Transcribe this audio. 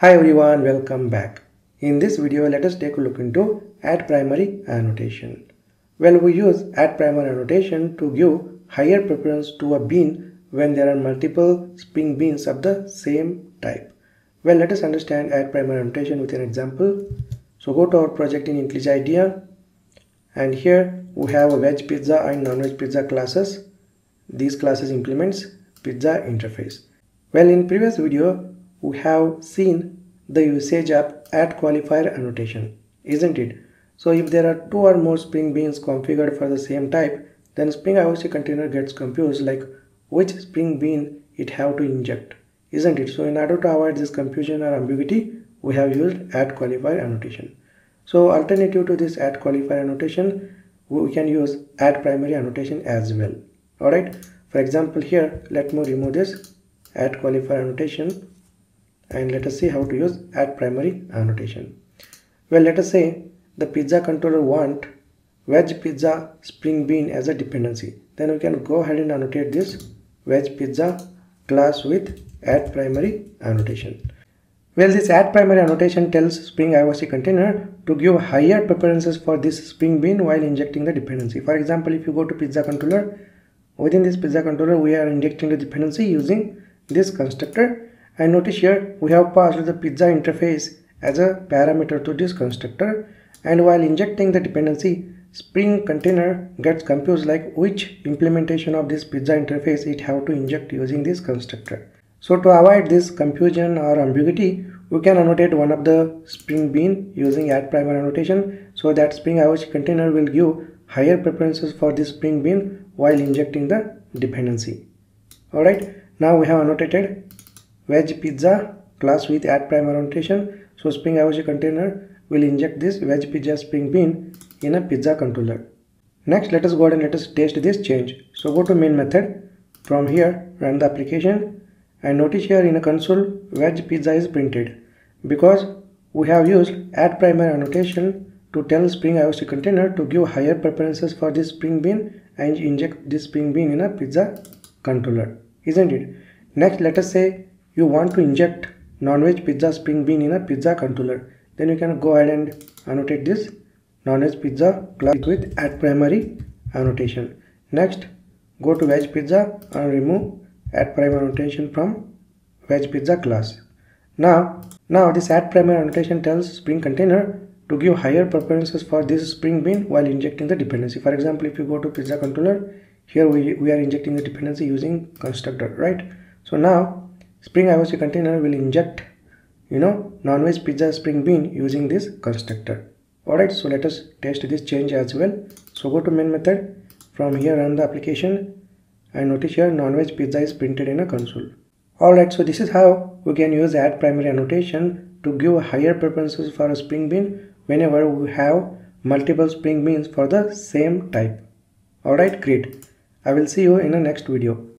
Hi everyone, welcome back. In this video, let us take a look into add primary annotation. Well, we use add primary annotation to give higher preference to a bean when there are multiple Spring beans of the same type. Well, let us understand add primary annotation with an example. So go to our project in IntelliJ IDEA and here we have a veg pizza and non-veg pizza classes. These classes implements pizza interface. Well, in previous video, we have seen the usage of add qualifier annotation, isn't it? So if there are two or more Spring Beans configured for the same type, then Spring IOC container gets confused like which Spring Bean it have to inject, isn't it? So in order to avoid this confusion or ambiguity, we have used add qualifier annotation. So alternative to this add qualifier annotation, we can use add primary annotation as well. Alright, for example here, let me remove this add qualifier annotation and let us see how to use add primary annotation. Well, let us say the pizza controller want veg pizza spring bean as a dependency. Then we can go ahead and annotate this veg pizza class with add primary annotation. Well, this add primary annotation tells Spring IOC container to give higher preferences for this Spring Bean while injecting the dependency. For example, if you go to pizza controller, within this pizza controller, we are injecting the dependency using this constructor and notice here we have passed the pizza interface as a parameter to this constructor. And while injecting the dependency spring container gets confused like which implementation of this pizza interface it have to inject using this constructor. So to avoid this confusion or ambiguity we can annotate one of the spring bean using add primary annotation so that spring IOC container will give higher preferences for this spring bean while injecting the dependency. Alright now we have annotated veg pizza class with add primary annotation so spring IOC container will inject this veg pizza spring bean in a pizza controller. Next let us go ahead and let us test this change. So go to main method. From here run the application and notice here in a console veg pizza is printed. Because we have used add primary annotation to tell spring IOC container to give higher preferences for this spring bean and inject this spring bean in a pizza controller isn't it? Next let us say you want to inject non-veg pizza spring bean in a pizza controller. Then you can go ahead and annotate this non-veg pizza class with add primary annotation. Next go to veg pizza and remove add primary annotation from veg pizza class. Now now this add primary annotation tells spring container to give higher preferences for this spring bean while injecting the dependency. For example if you go to pizza controller here we, we are injecting the dependency using constructor right? So now Spring IOC container will inject, you know, non-veg pizza spring bean using this constructor. Alright, so let us test this change as well. So go to main method. From here run the application and notice here non-veg pizza is printed in a console. Alright, so this is how we can use add primary annotation to give higher preferences for a spring bean whenever we have multiple spring beans for the same type. Alright, great. I will see you in the next video.